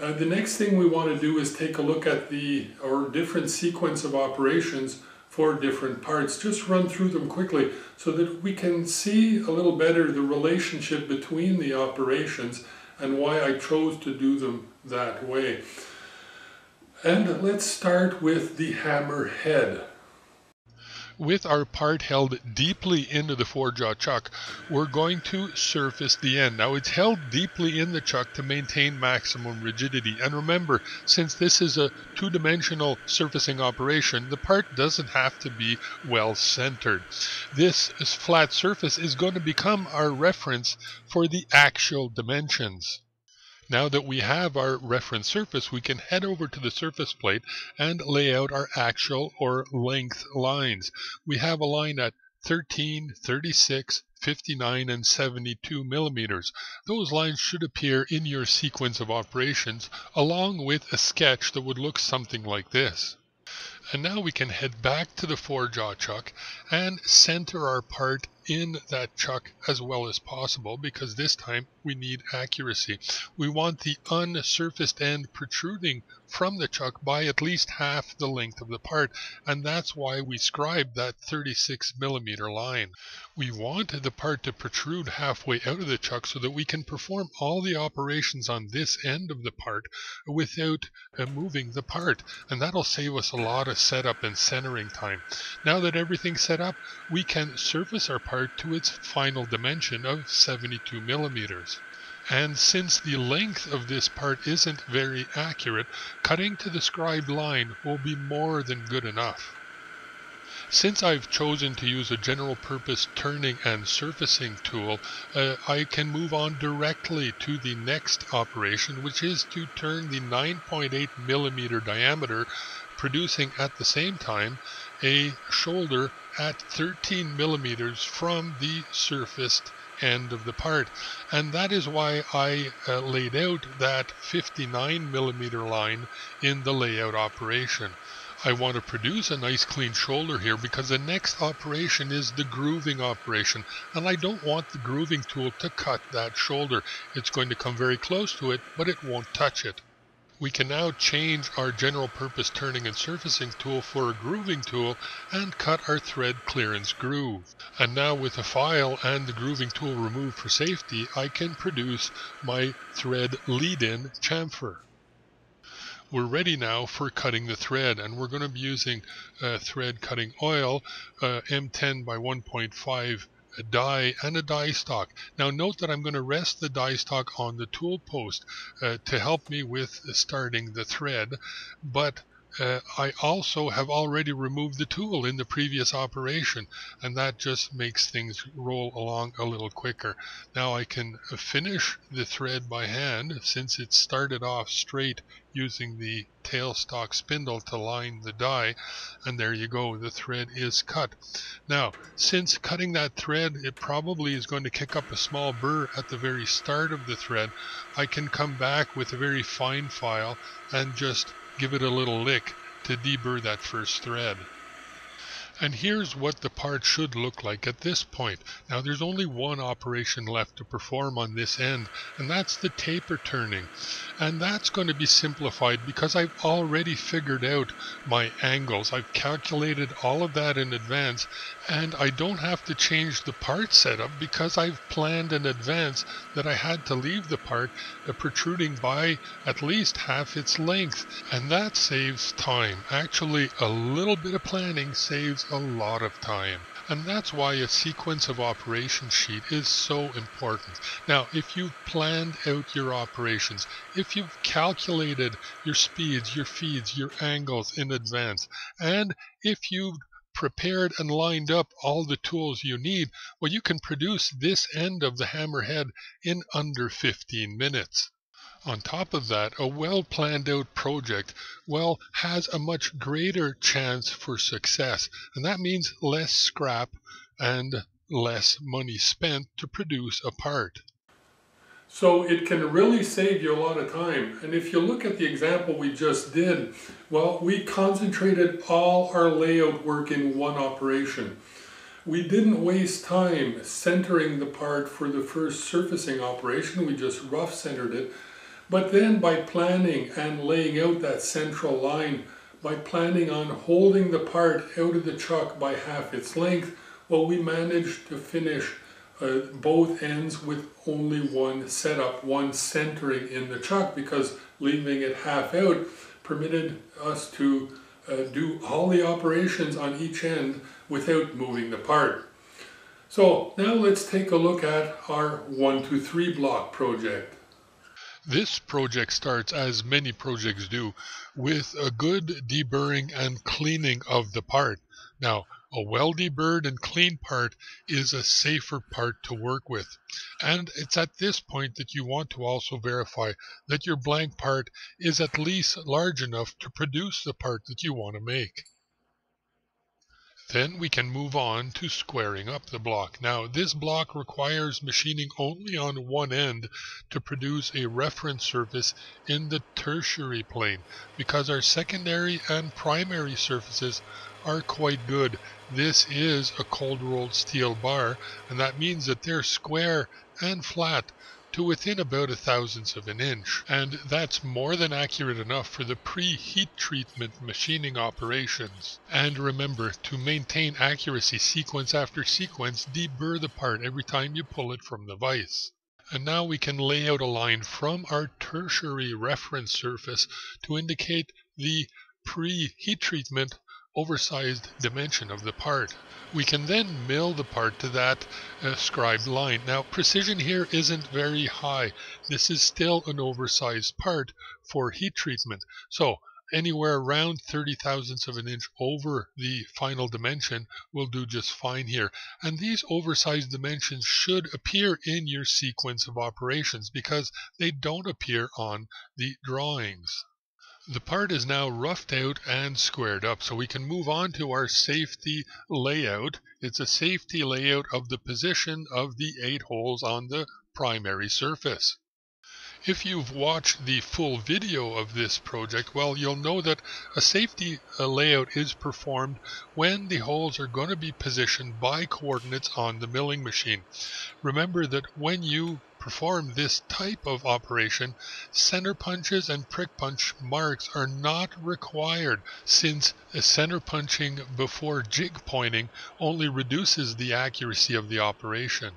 Uh, the next thing we want to do is take a look at the or different sequence of operations for different parts. Just run through them quickly so that we can see a little better the relationship between the operations and why I chose to do them that way. And let's start with the hammer head with our part held deeply into the four jaw chuck, we're going to surface the end. Now it's held deeply in the chuck to maintain maximum rigidity. And remember, since this is a two-dimensional surfacing operation, the part doesn't have to be well centered. This flat surface is going to become our reference for the actual dimensions. Now that we have our reference surface, we can head over to the surface plate and lay out our actual or length lines. We have a line at 13, 36, 59 and 72 millimeters. Those lines should appear in your sequence of operations along with a sketch that would look something like this. And now we can head back to the four jaw chuck and center our part in that chuck as well as possible because this time we need accuracy. We want the unsurfaced end protruding from the chuck by at least half the length of the part and that's why we scribe that 36 millimeter line. We want the part to protrude halfway out of the chuck so that we can perform all the operations on this end of the part without uh, moving the part and that'll save us a lot of setup and centering time. Now that everything's set up we can surface our part to its final dimension of 72 millimeters. And since the length of this part isn't very accurate, cutting to the scribed line will be more than good enough. Since I've chosen to use a general purpose turning and surfacing tool, uh, I can move on directly to the next operation, which is to turn the 9.8 millimeter diameter, producing at the same time a shoulder at 13 millimeters from the surfaced end of the part. And that is why I uh, laid out that 59 millimeter line in the layout operation. I want to produce a nice clean shoulder here because the next operation is the grooving operation and I don't want the grooving tool to cut that shoulder. It's going to come very close to it but it won't touch it. We can now change our general purpose turning and surfacing tool for a grooving tool and cut our thread clearance groove. And now with the file and the grooving tool removed for safety, I can produce my thread lead-in chamfer. We're ready now for cutting the thread and we're going to be using uh, thread cutting oil uh, M10 by 1.5 a die and a die stock. Now note that I'm going to rest the die stock on the tool post uh, to help me with starting the thread, but uh, I also have already removed the tool in the previous operation and that just makes things roll along a little quicker. Now I can finish the thread by hand since it started off straight using the tailstock spindle to line the die and there you go the thread is cut. Now since cutting that thread it probably is going to kick up a small burr at the very start of the thread I can come back with a very fine file and just give it a little lick to deburr that first thread. And here's what the part should look like at this point. Now there's only one operation left to perform on this end, and that's the taper turning. And that's going to be simplified because I've already figured out my angles. I've calculated all of that in advance, and I don't have to change the part setup because I've planned in advance that I had to leave the part protruding by at least half its length. And that saves time. Actually, a little bit of planning saves a lot of time. And that's why a sequence of operation sheet is so important. Now, if you've planned out your operations, if you've calculated your speeds, your feeds, your angles in advance, and if you've prepared and lined up all the tools you need, well, you can produce this end of the hammerhead in under 15 minutes. On top of that, a well planned out project, well, has a much greater chance for success. And that means less scrap and less money spent to produce a part. So it can really save you a lot of time. And if you look at the example we just did, well, we concentrated all our layout work in one operation. We didn't waste time centering the part for the first surfacing operation. We just rough centered it But then by planning and laying out that central line, by planning on holding the part out of the chuck by half its length, well, we managed to finish uh, both ends with only one setup, one centering in the chuck because leaving it half out permitted us to uh, do all the operations on each end without moving the part. So now let's take a look at our 1 to 3 block project. This project starts, as many projects do, with a good deburring and cleaning of the part. Now, a well deburred and clean part is a safer part to work with. And it's at this point that you want to also verify that your blank part is at least large enough to produce the part that you want to make. Then we can move on to squaring up the block. Now this block requires machining only on one end to produce a reference surface in the tertiary plane because our secondary and primary surfaces are quite good. This is a cold rolled steel bar and that means that they're square and flat to within about a thousandth of an inch, and that's more than accurate enough for the pre-heat treatment machining operations. And remember, to maintain accuracy sequence after sequence, deburr the part every time you pull it from the vise. And now we can lay out a line from our tertiary reference surface to indicate the pre-heat treatment oversized dimension of the part. We can then mill the part to that scribed line. Now precision here isn't very high. This is still an oversized part for heat treatment. So anywhere around 30 thousandths of an inch over the final dimension will do just fine here. And these oversized dimensions should appear in your sequence of operations because they don't appear on the drawings. The part is now roughed out and squared up, so we can move on to our safety layout. It's a safety layout of the position of the eight holes on the primary surface. If you've watched the full video of this project, well, you'll know that a safety uh, layout is performed when the holes are going to be positioned by coordinates on the milling machine. Remember that when you perform this type of operation, center punches and prick punch marks are not required since center punching before jig pointing only reduces the accuracy of the operation.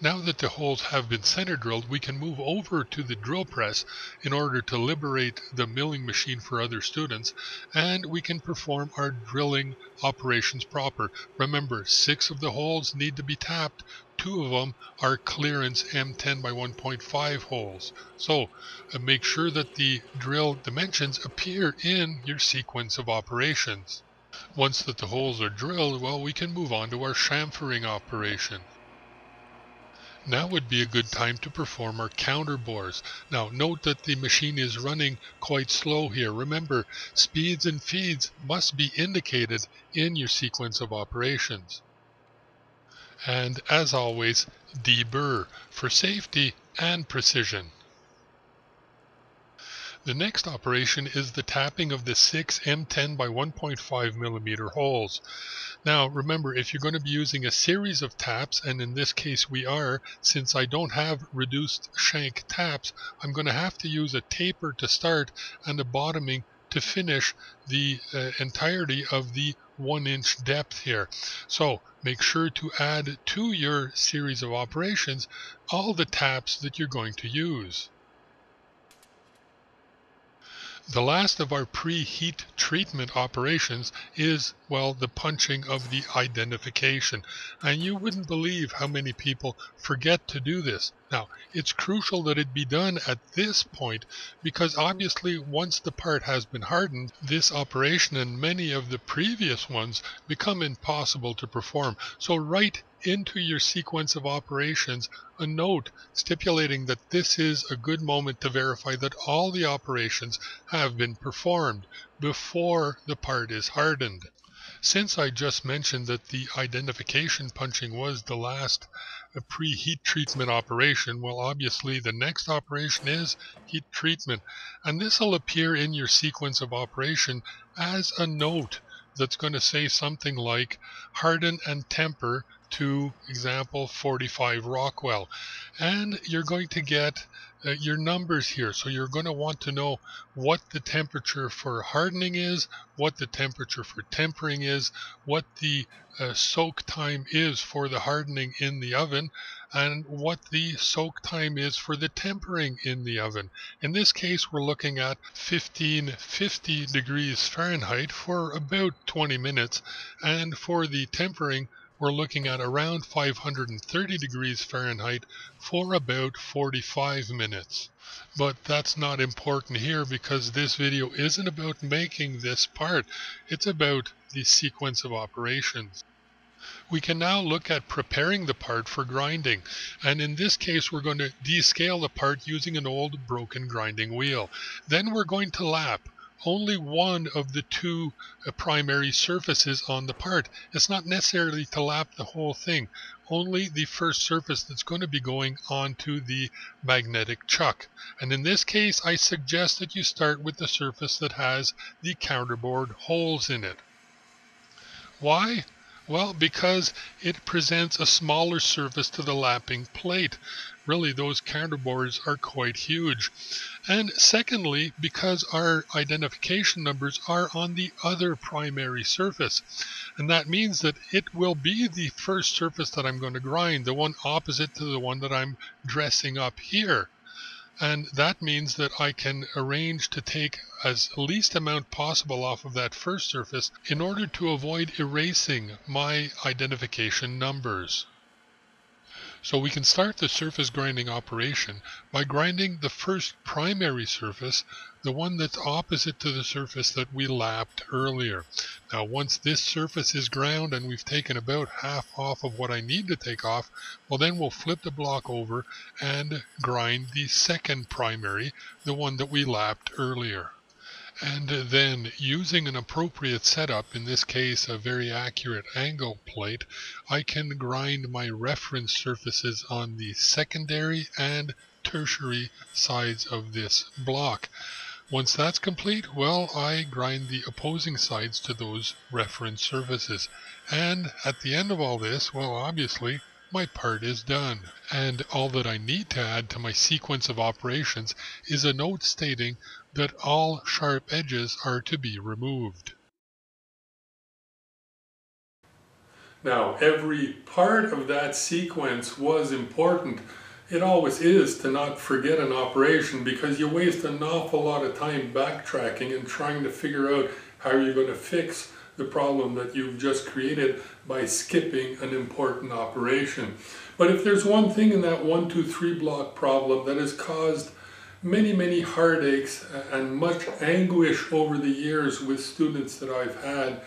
Now that the holes have been center drilled, we can move over to the drill press in order to liberate the milling machine for other students, and we can perform our drilling operations proper. Remember, six of the holes need to be tapped two of them are clearance M10 by 1.5 holes. So uh, make sure that the drill dimensions appear in your sequence of operations. Once that the holes are drilled, well, we can move on to our chamfering operation. Now would be a good time to perform our counter bores. Now note that the machine is running quite slow here. Remember, speeds and feeds must be indicated in your sequence of operations and as always deburr for safety and precision. The next operation is the tapping of the six M10 by 1.5 millimeter holes. Now remember if you're going to be using a series of taps and in this case we are since I don't have reduced shank taps I'm going to have to use a taper to start and a bottoming to finish the uh, entirety of the one inch depth here. So make sure to add to your series of operations all the taps that you're going to use. The last of our pre-heat treatment operations is, well, the punching of the identification. And you wouldn't believe how many people forget to do this. Now, it's crucial that it be done at this point because obviously once the part has been hardened, this operation and many of the previous ones become impossible to perform. So write into your sequence of operations a note stipulating that this is a good moment to verify that all the operations have been performed before the part is hardened. Since I just mentioned that the identification punching was the last pre-heat treatment operation, well obviously the next operation is heat treatment and this will appear in your sequence of operation as a note that's going to say something like harden and temper to example 45 Rockwell. And you're going to get uh, your numbers here. So you're going to want to know what the temperature for hardening is, what the temperature for tempering is, what the uh, soak time is for the hardening in the oven, and what the soak time is for the tempering in the oven. In this case, we're looking at 1550 degrees Fahrenheit for about 20 minutes, and for the tempering, we're looking at around 530 degrees Fahrenheit for about 45 minutes. But that's not important here because this video isn't about making this part, it's about the sequence of operations. We can now look at preparing the part for grinding, and in this case we're going to descale the part using an old broken grinding wheel. Then we're going to lap only one of the two uh, primary surfaces on the part. It's not necessarily to lap the whole thing, only the first surface that's going to be going onto the magnetic chuck. And in this case, I suggest that you start with the surface that has the counterbored holes in it. Why? Well, because it presents a smaller surface to the lapping plate. Really, those counterbores are quite huge. And secondly, because our identification numbers are on the other primary surface. And that means that it will be the first surface that I'm going to grind, the one opposite to the one that I'm dressing up here and that means that I can arrange to take as least amount possible off of that first surface in order to avoid erasing my identification numbers. So we can start the surface grinding operation by grinding the first primary surface, the one that's opposite to the surface that we lapped earlier. Now once this surface is ground and we've taken about half off of what I need to take off, well then we'll flip the block over and grind the second primary, the one that we lapped earlier. And then using an appropriate setup, in this case a very accurate angle plate, I can grind my reference surfaces on the secondary and tertiary sides of this block. Once that's complete, well, I grind the opposing sides to those reference surfaces. And at the end of all this, well, obviously, my part is done. And all that I need to add to my sequence of operations is a note stating that all sharp edges are to be removed. Now, every part of that sequence was important. It always is to not forget an operation because you waste an awful lot of time backtracking and trying to figure out how you're going to fix the problem that you've just created by skipping an important operation. But if there's one thing in that one, two, three block problem that has caused many, many heartaches and much anguish over the years with students that I've had.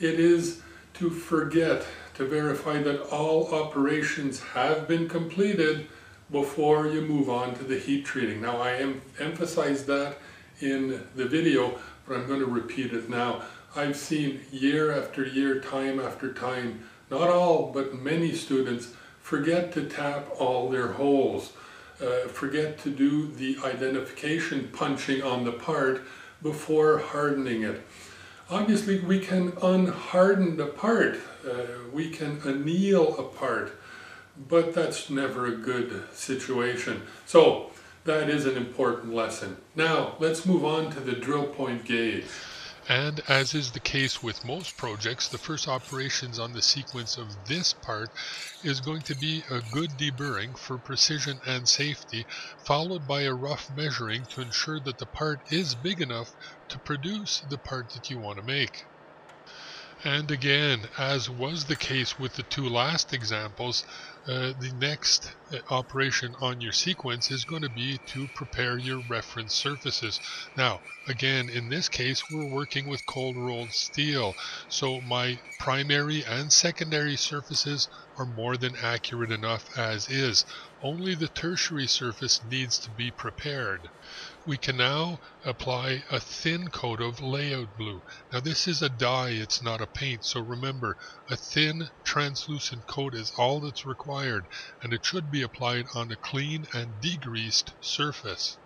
It is to forget to verify that all operations have been completed before you move on to the heat treating. Now I em emphasized that in the video, but I'm going to repeat it now. I've seen year after year, time after time, not all, but many students forget to tap all their holes uh, forget to do the identification punching on the part before hardening it. Obviously we can unharden the part, uh, we can anneal a part, but that's never a good situation. So that is an important lesson. Now let's move on to the drill point gauge. And as is the case with most projects, the first operations on the sequence of this part is going to be a good deburring for precision and safety, followed by a rough measuring to ensure that the part is big enough to produce the part that you want to make. And again, as was the case with the two last examples, uh, the next uh, operation on your sequence is going to be to prepare your reference surfaces. Now, again, in this case, we're working with cold rolled steel. So my primary and secondary surfaces are more than accurate enough as is. Only the tertiary surface needs to be prepared we can now apply a thin coat of layout blue. Now this is a dye, it's not a paint, so remember, a thin translucent coat is all that's required, and it should be applied on a clean and degreased surface.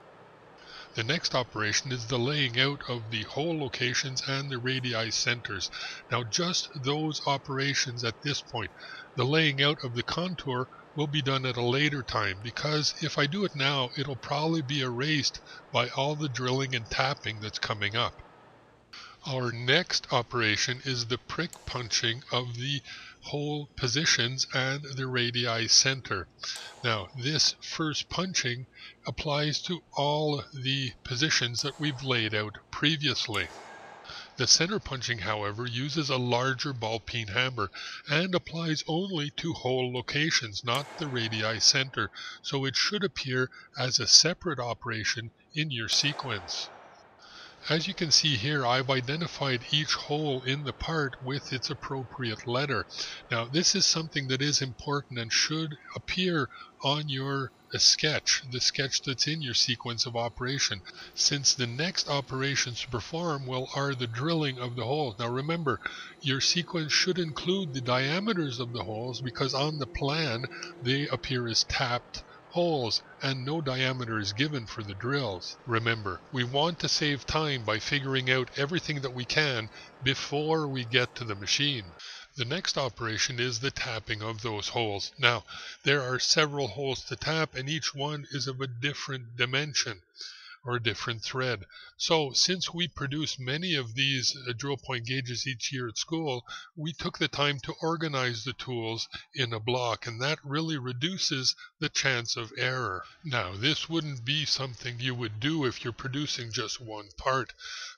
The next operation is the laying out of the hole locations and the radii centers. Now just those operations at this point. The laying out of the contour will be done at a later time because if I do it now, it'll probably be erased by all the drilling and tapping that's coming up. Our next operation is the prick punching of the hole positions and the radii center. Now this first punching applies to all the positions that we've laid out previously. The center punching, however, uses a larger ball peen hammer and applies only to hole locations, not the radii center, so it should appear as a separate operation in your sequence. As you can see here, I've identified each hole in the part with its appropriate letter. Now, this is something that is important and should appear on your uh, sketch, the sketch that's in your sequence of operation, since the next operations to perform, well, are the drilling of the holes. Now, remember, your sequence should include the diameters of the holes because on the plan, they appear as tapped holes and no diameter is given for the drills. Remember, we want to save time by figuring out everything that we can before we get to the machine. The next operation is the tapping of those holes. Now, there are several holes to tap and each one is of a different dimension or a different thread. So since we produce many of these uh, drill point gauges each year at school, we took the time to organize the tools in a block and that really reduces the chance of error. Now this wouldn't be something you would do if you're producing just one part,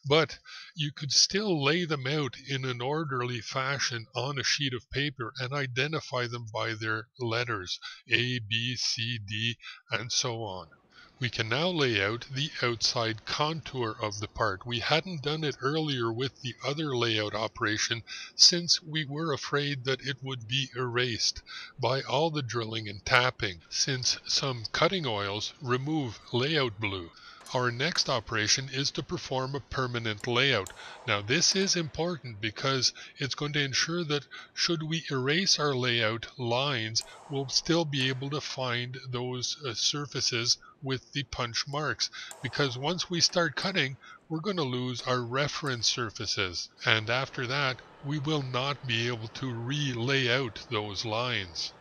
but you could still lay them out in an orderly fashion on a sheet of paper and identify them by their letters A, B, C, D, and so on. We can now lay out the outside contour of the part. We hadn't done it earlier with the other layout operation since we were afraid that it would be erased by all the drilling and tapping since some cutting oils remove layout blue. Our next operation is to perform a permanent layout. Now this is important because it's going to ensure that should we erase our layout lines, we'll still be able to find those uh, surfaces with the punch marks. Because once we start cutting, we're going to lose our reference surfaces. And after that, we will not be able to re-lay out those lines.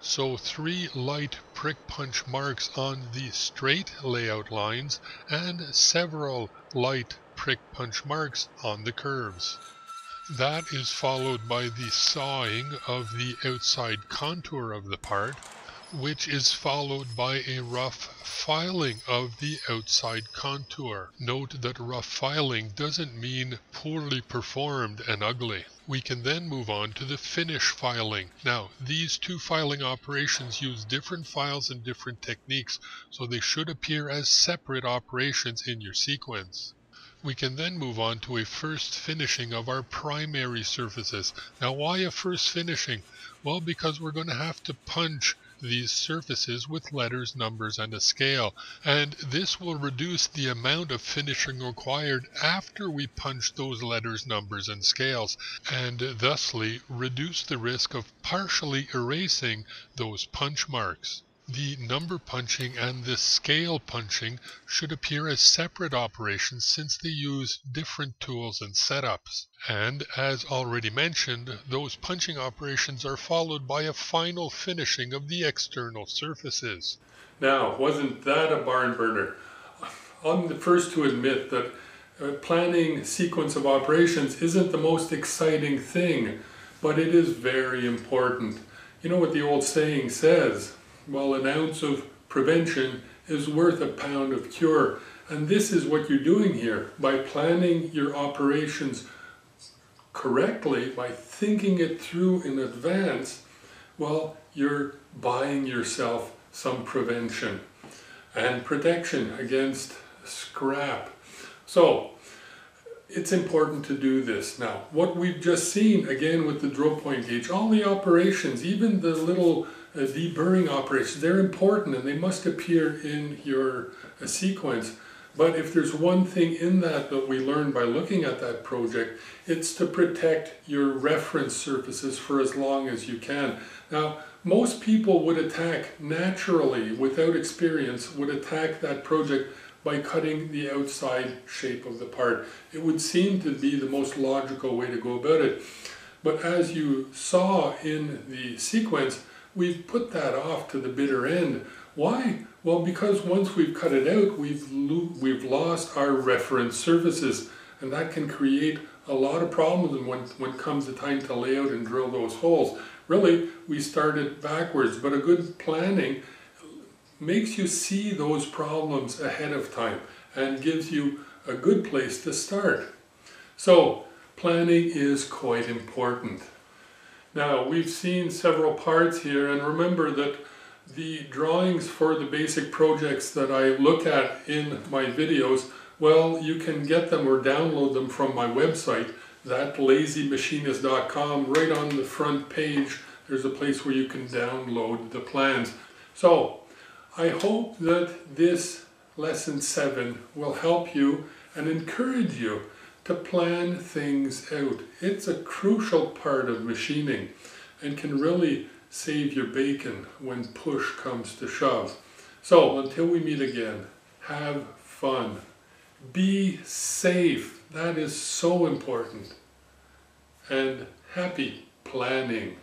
So three light prick punch marks on the straight layout lines and several light prick punch marks on the curves. That is followed by the sawing of the outside contour of the part which is followed by a rough filing of the outside contour. Note that rough filing doesn't mean poorly performed and ugly. We can then move on to the finish filing. Now, these two filing operations use different files and different techniques, so they should appear as separate operations in your sequence. We can then move on to a first finishing of our primary surfaces. Now, why a first finishing? Well, because we're going to have to punch these surfaces with letters, numbers, and a scale, and this will reduce the amount of finishing required after we punch those letters, numbers, and scales, and thusly reduce the risk of partially erasing those punch marks. The number punching and the scale punching should appear as separate operations since they use different tools and setups. And as already mentioned, those punching operations are followed by a final finishing of the external surfaces. Now, wasn't that a barn burner? I'm the first to admit that uh, planning sequence of operations isn't the most exciting thing, but it is very important. You know what the old saying says, well, an ounce of prevention is worth a pound of cure. And this is what you're doing here. By planning your operations correctly, by thinking it through in advance, well, you're buying yourself some prevention and protection against scrap. So, it's important to do this. Now, what we've just seen, again with the drill point gauge, all the operations, even the little uh, deburring operations, they're important and they must appear in your uh, sequence. But if there's one thing in that that we learned by looking at that project, it's to protect your reference surfaces for as long as you can. Now, most people would attack naturally, without experience, would attack that project by cutting the outside shape of the part. It would seem to be the most logical way to go about it. But as you saw in the sequence, we've put that off to the bitter end. Why? Well, because once we've cut it out, we've, we've lost our reference surfaces, and that can create a lot of problems when, when comes the time to lay out and drill those holes. Really, we started backwards, but a good planning makes you see those problems ahead of time and gives you a good place to start. So, planning is quite important. Now, we've seen several parts here, and remember that the drawings for the basic projects that I look at in my videos, well, you can get them or download them from my website, thatlazymachinist.com. Right on the front page, there's a place where you can download the plans. So, I hope that this lesson 7 will help you and encourage you to plan things out. It's a crucial part of machining and can really save your bacon when push comes to shove. So until we meet again, have fun. Be safe. That is so important. And happy planning.